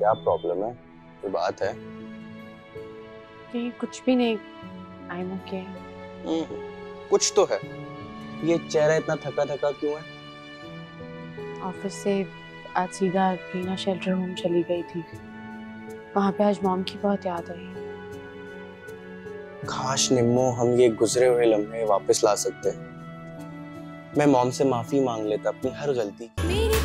क्या प्रॉब्लम है? कोई बात है। नहीं कुछ भी नहीं। आई एम ओके कुछ तो है। ये चेहरा इतना थका थका क्यों है? ऑफ़िस से आज सीधा रीना शेल्टर होम चली गई थी। वहाँ पे आज मॉम की बहुत याद आई। काश निम्मो हम ये गुजरे हुए लम्हे वापस ला सकते। मैं मॉम से माफ़ी मांग लेता अपनी हर गलती की।